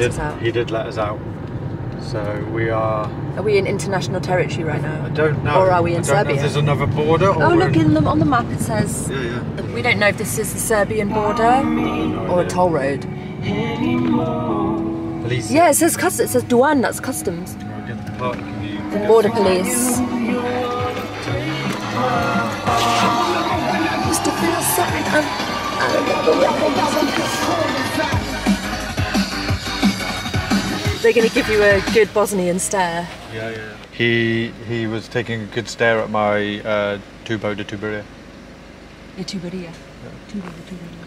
did, us out. He did let us out. So we are. Are we in international territory right now? I don't know. Or are we in I know Serbia? if there's another border. Or Oh, look in, in the, on the map. It says Yeah, yeah. we don't know if this is the Serbian border No or a toll road. Police. Yeah, it says custom. It says Douane. That's customs. The park. Can you- The border police. Mr. Um, They're going to give you a good Bosnian stare. Yeah, yeah. He he was taking a good stare at my uh, tubo de tuberia. Your tuberia. Tuberia, tuberia.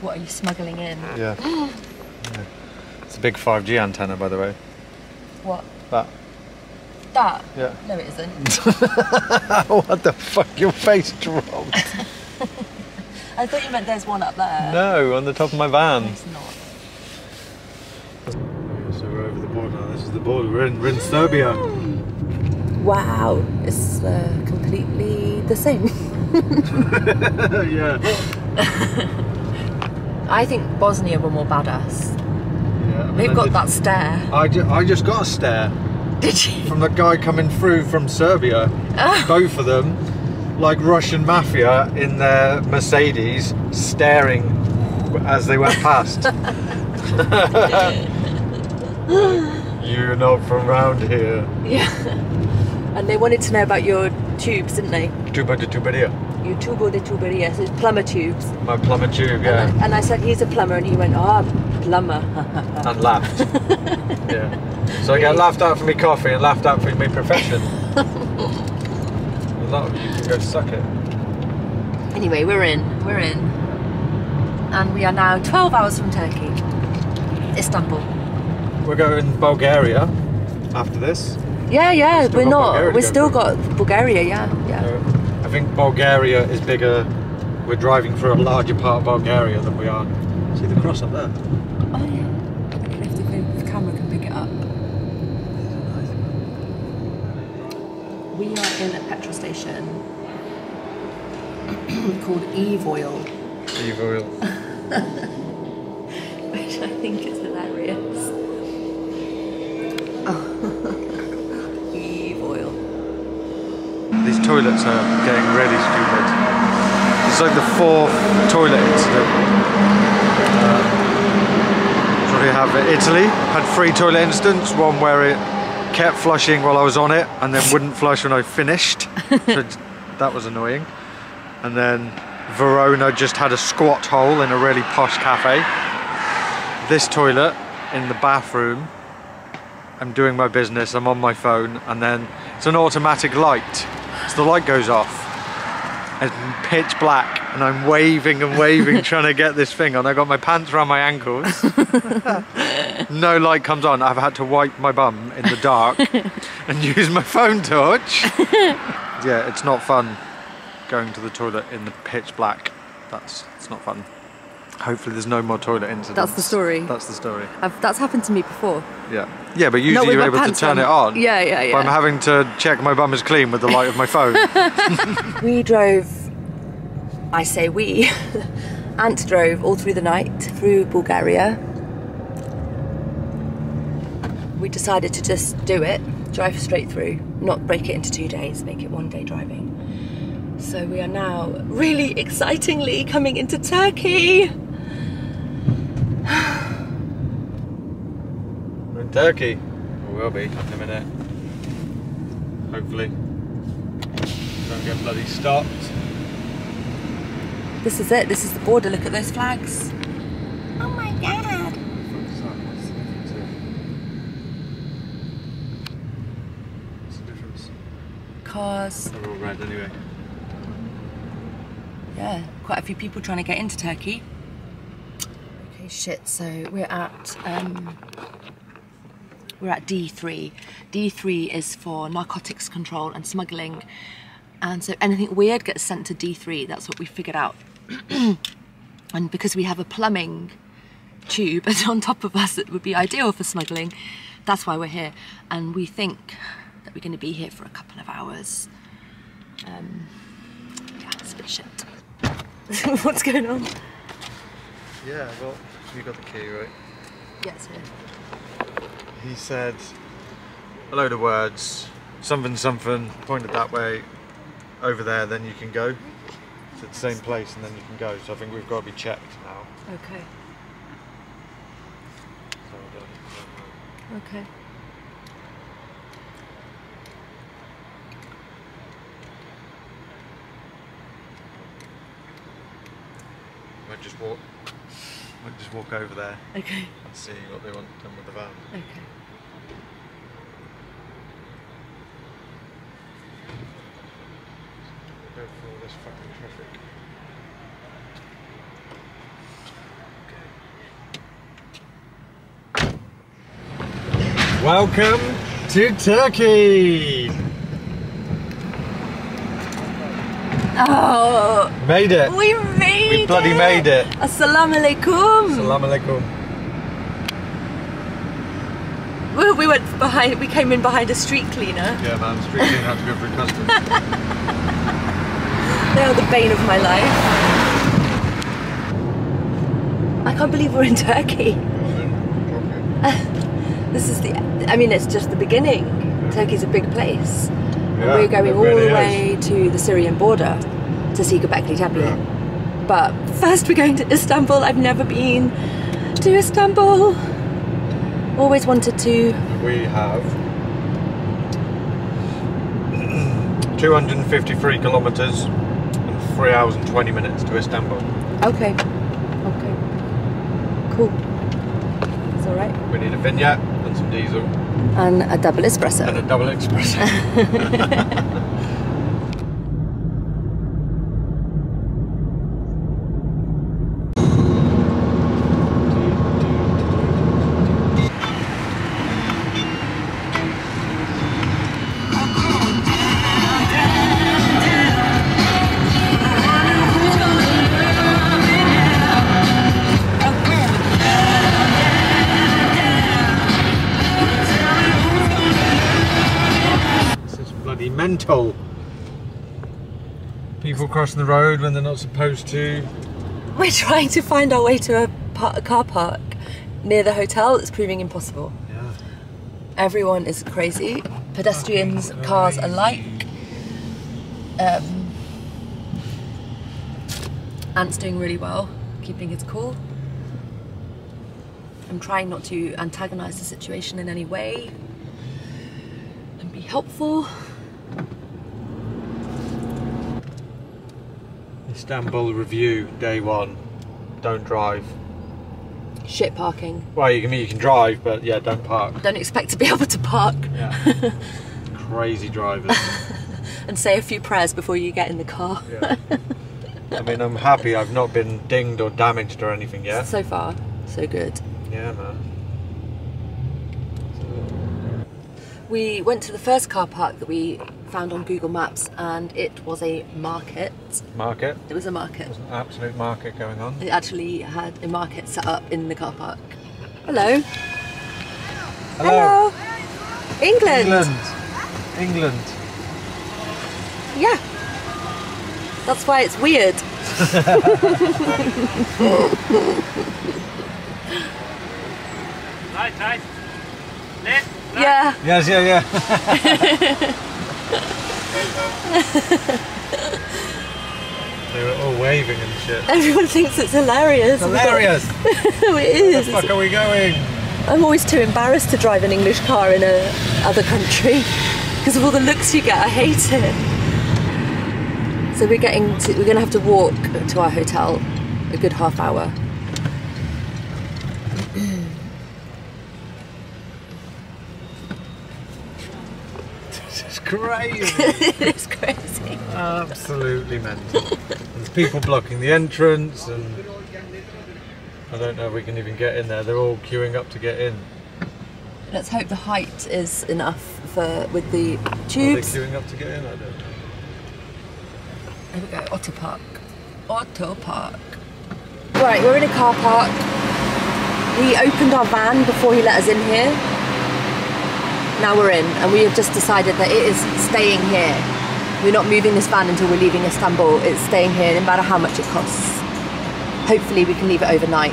What are you smuggling in? Yeah. yeah. It's a big 5G antenna, by the way. What? That. That? Yeah. No, it isn't. what the fuck? Your face dropped. I thought you meant there's one up there. no, on the top of my van. It's not. So we're over the border. This is the border. We're in, we're in Serbia. Wow, it's uh, completely the same. yeah. I think Bosnia were more badass. yeah. They've got that stare. I, ju- I just got a stare Did you? from the guy coming through from Serbia. Both of them, like Russian mafia in their Mercedes, staring as they went past. You're not from round here. Yeah. And they wanted to know about your tubes, didn't they? Tuba de tuberia. Your tubo de tuberia, so it's plumber tubes. My plumber tube, And, yeah. I, and I said, he's a plumber, and he went, ah, plumber. And laughed. yeah. So I get laughed out for my coffee and laughed out for my profession. A lot of you can go suck it. anyway, we're in, we're in. And we are now 12 hours from Turkey, Istanbul. We're going Bulgaria after this. Yeah, yeah, we're not. We've still got Bulgaria, yeah, yeah. Uh, I think Bulgaria is bigger. We're driving through a larger part of Bulgaria than we are. See the cross up there? Oh, yeah. If the, the camera can pick it up. We are in a petrol station called Evoil, Evil. which I think is hilarious. Evoil. These toilets are getting really stupid. It's like the fourth toilet incident. Um, so we have Italy had three toilet incidents. One where it kept flushing while I was on it and then wouldn't flush when I finished. so that was annoying. And then Verona just had a squat hole in a really posh cafe. This toilet in the bathroom. I'm doing my business, I'm on my phone, and then it's an automatic light. So the light goes off. It's pitch black, and I'm waving and waving trying to get this thing on. I got my pants around my ankles. no light comes on. I've had to wipe my bum in the dark and use my phone torch. yeah, it's not fun going to the toilet in the pitch black. That's it's not fun. Hopefully, there's no more toilet incidents. That's the story. That's the story. I've, that's happened to me before. Yeah. Yeah, but usually you're able to turn on. it on. Yeah, yeah, But I'm having to check my bum is clean with the light of my phone. We drove, I say we, Ant drove all through the night through Bulgaria. We decided to just do it, drive straight through, not break it into two days, make it one day driving. So we are now really excitingly coming into Turkey. We're Turkey. We will be in a minute. Hopefully. Don't get bloody stopped. This is it, this is the border, look at those flags. Oh my god. What's the difference? Cars, They're all red anyway. yeah, quite a few people trying to get into Turkey. Okay, shit. So we're at um, we're at D3. D3 is for narcotics control and smuggling, and so anything weird gets sent to D3. That's what we figured out. and because we have a plumbing tube on top of us that would be ideal for smuggling, that's why we're here. And we think that we're going to be here for a couple of hours. Um, yeah, it's a bit shit. What's going on? Yeah, well, You got the key, right? Yes, yeah. He said a load of words, something, something, pointed that way, over there, then you can go. It's at the same place, and then you can go. So I think we've got to be checked now. Okay. So I Okay. Might just walk. Might just walk over there Okay. and see what they want done with the van. Okay. Go through all this fucking traffic. Okay. Welcome to Turkey! Oh, Made it! we made We bloody it. made it. Assalamu alaikum. Salam alaikum. We, we went behind. We came in behind a street cleaner. Yeah, man, street clean had to go through customs. They are the bane of my life. I can't believe we're in Turkey. This is the. I mean, it's just the beginning. Turkey's a big place. Yeah, we're going all really the is. way to the Syrian border to see Göbekli Tepe. Yeah. But first, we're going to Istanbul. I've never been to Istanbul. Always wanted to. We have 253 kilometres and 3 hours and 20 minutes to Istanbul. Okay. Okay. Cool. It's all right. We need a vignette and some diesel And a double espresso. and a double espresso. crossing the road when they're not supposed to. We're trying to find our way to a, par- a car park near the hotel. It's proving impossible. Yeah. Everyone is crazy. Pedestrians, cars alike. Um, Ant's doing really well, keeping his cool. I'm trying not to antagonize the situation in any way and be helpful. Istanbul review, day one. Don't drive. Shit parking. Well, you can you can drive, but yeah, don't park. Don't expect to be able to park Yeah. Crazy drivers. and say a few prayers before you get in the car. Yeah. I mean, I'm happy I've not been dinged or damaged or anything yet. So far, so good. Yeah, man. We went to the first car park that we found on Google Maps and it was a market. Market. It was a market. There's an absolute market going on. It actually had a market set up in the car park. Hello. Hello. England. England. England. Yeah. That's why it's weird. Right, right. Left, right. Yeah. Yes, yeah, yeah. they were all waving and shit. Everyone thinks it's hilarious. Hilarious! it Where is. the fuck are we going? I'm always too embarrassed to drive an English car in a other country because of all the looks you get. I hate it. So we're getting to, we're going to have to walk to our hotel a good half hour. This is crazy. it's crazy. Absolutely mental. There's people blocking the entrance, and I don't know if we can even get in there. They're all queuing up to get in. Let's hope the height is enough for with the tubes. Are they queuing up to get in? I don't know. There we go, Otopark. Otto Park. Right, we're in a car park. He opened our van before he let us in here now we're in and we have just decided that it is staying here. We're not moving this van until we're leaving Istanbul. It's staying here no matter how much it costs. Hopefully we can leave it overnight.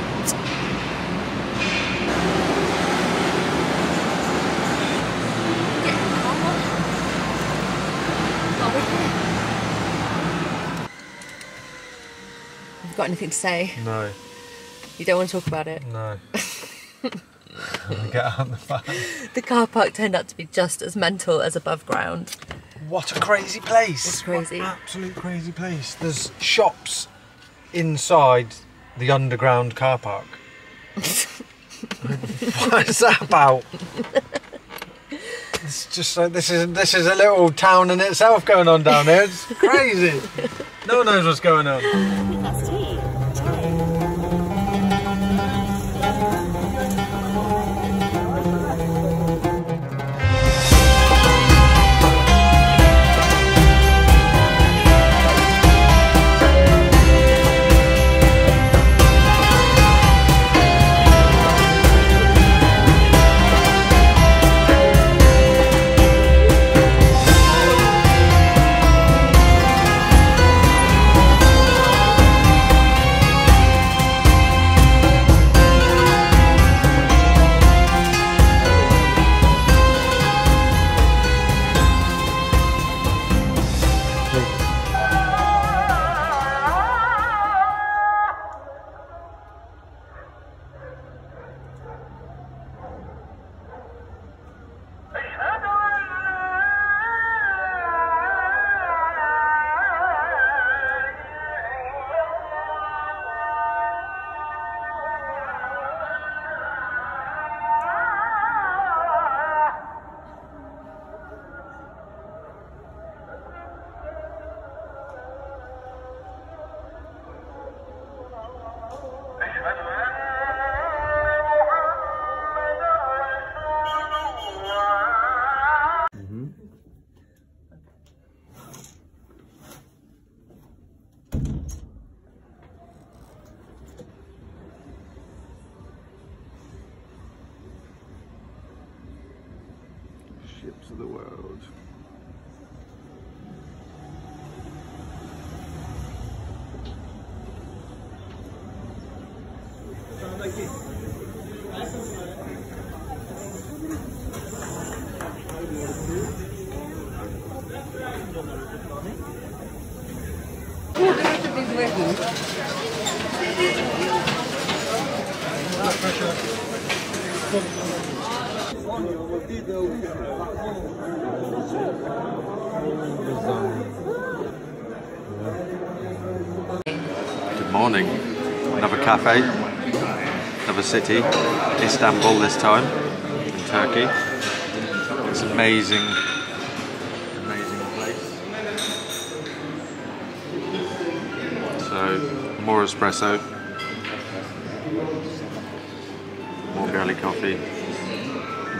Have Got anything to say? No. You don't want to talk about it? No. Get out the van. The car park turned out to be just as mental as above ground. What a crazy place! It's crazy. What an absolute crazy place. There's shops inside the underground car park. what is that about? It's just like this is this is a little town in itself going on down here. It's crazy. No one knows what's going on. Good morning. Another cafe, another city, Istanbul this time, in Turkey. It's amazing, amazing place. So, more espresso, coffee,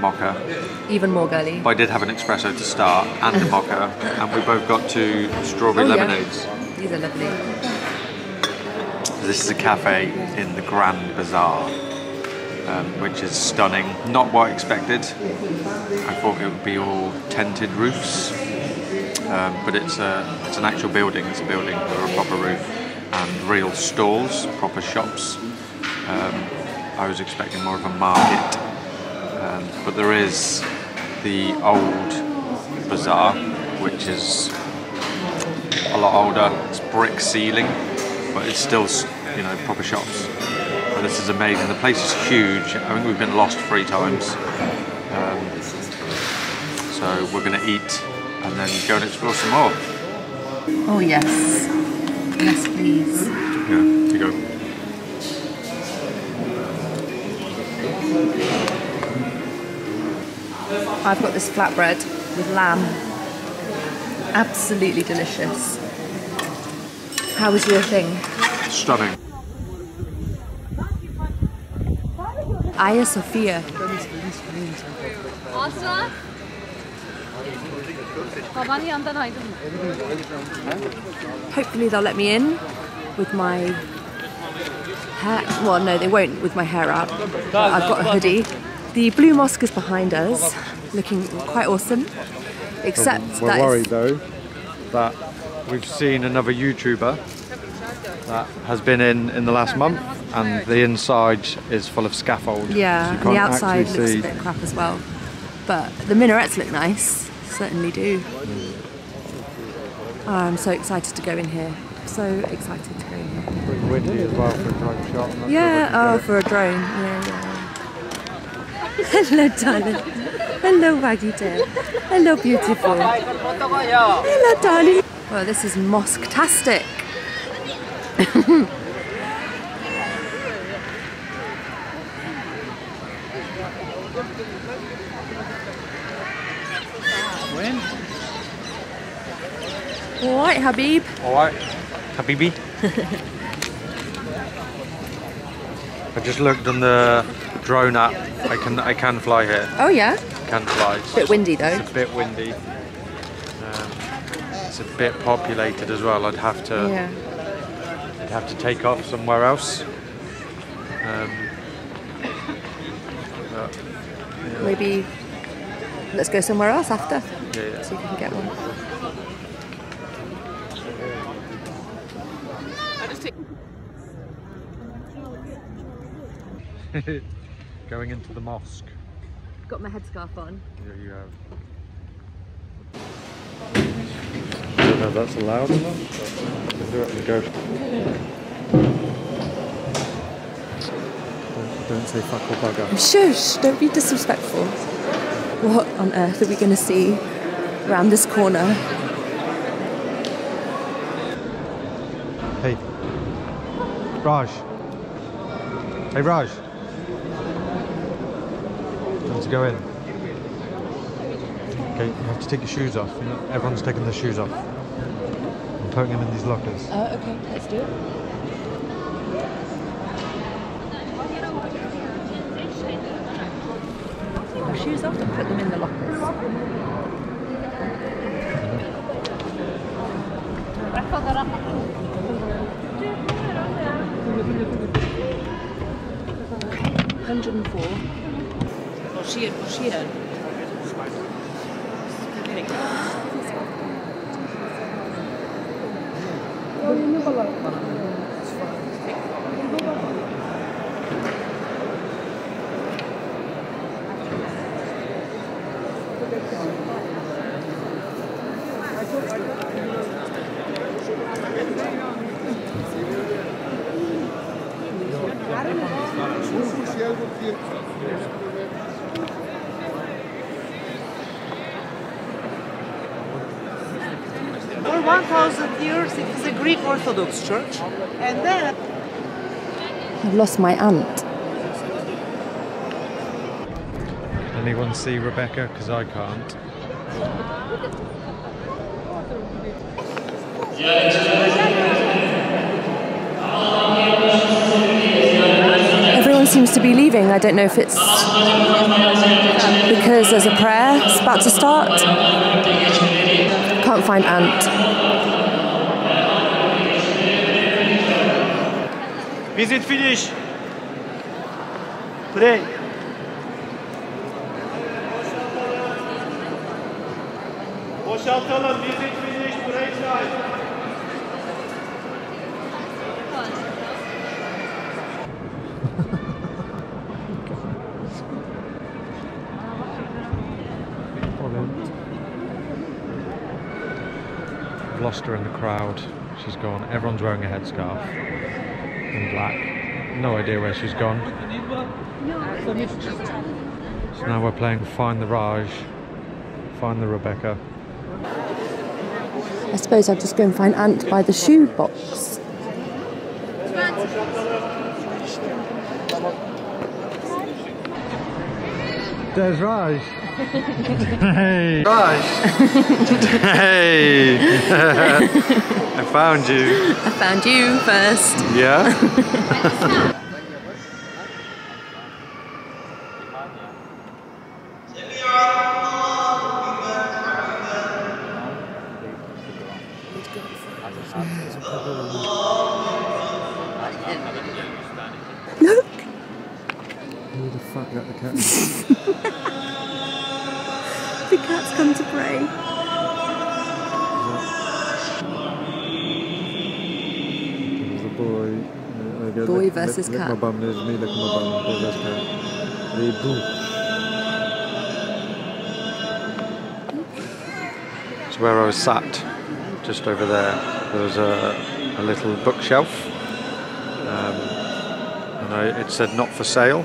mocha. Even more girly. But I did have an espresso to start and a mocha, and we both got two strawberry Oh, yeah. lemonades. These are lovely. This is a cafe in the Grand Bazaar, um, which is stunning. Not what I expected. I thought it would be all tented roofs, um, but it's a it's an actual building. It's a building with a proper roof and real stalls, proper shops. Um, I was expecting more of a market, um, but there is the old bazaar, which is a lot older. It's brick ceiling, but it's still, you know, proper shops. But this is amazing. The place is huge. I think we've been lost three times. Um, so we're going to eat and then go and explore some more. Oh, yes. Yes, please. Yeah, you go. I've got this flatbread with lamb. Absolutely delicious. How was your thing? Stunning. Aya Sofya. Asra. Babanın yanından ayrılma. Hopefully they'll let me in with my hair. Well, no, they won't with my hair out. But I've got a hoodie. The blue mosque is behind us, looking quite awesome. Except We're worried though that we've seen another YouTuber that has been in in the last month, and the inside is full of scaffold. Yeah, so and the outside looks see. a bit crap as well. But the minarets look nice, certainly do. Oh, I'm so excited to go in here. so excited to go here. Pretty windy as well for a drone shot. I'm not sure Yeah, oh, for a drone. Yeah, yeah. Hello, darling. Hello, Waggy tail. Hello, beautiful. Hello, darling. Well, this is mosque-tastic. When? All right, Habib. get- Alright, Habibi. I just looked on the drone app. I can I can fly here. Oh yeah. Can fly. Bit windy though. It's a bit windy. Um, it's a bit populated as well. I'd have to Yeah. I'd have to take off somewhere else. Um, but, Maybe let's go somewhere else after. yeah, yeah. See if we can get one. Going into the mosque. Got my headscarf on. There you have. I don't know if that's allowed or not, but I can do the go. Don't, don't say fuck or bugger. Shush! Don't be disrespectful. What on earth are we going to see around this corner? Hey. Raj. Hey Raj. Do to go in? Okay, you have to take your shoes off. Everyone's taking their shoes off. I'm putting them in these lockers. Oh, okay. Let's do it. Shoes off and put them in the lockers. Hundred and four. Bashir, Bashir. For years, it is a Greek Orthodox church, and then I've lost my aunt. Anyone see Rebecca? Because I can't. Everyone seems to be leaving. I don't know if it's because there's a prayer it's about to start. Can't find Ant. Visit finish. Pray. Boşaltalım. Visit finish. Pray time. I've lost her in the crowd. She's gone. Everyone's wearing a headscarf in black. No idea where she's gone. So now we're playing Find the Raj, Find the Rebecca. I suppose I'll just go and find Ant by the shoe box. There's Raj. Hey. Raj. hey. I found you. I found you first. Yeah? licking my bum. Boy versus cat. Hey, boo. It's where I was sat, just over there. There was a a little bookshelf. Um, and I, it said not for sale.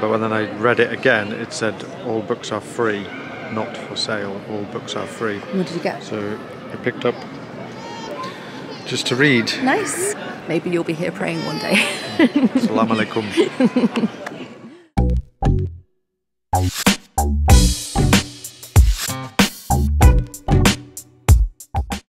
But when then I read it again, it said all books are free, not for sale. All books are free. What did you get? So I picked up just to read. Nice. Maybe you'll be here praying one day. Assalamu alaikum.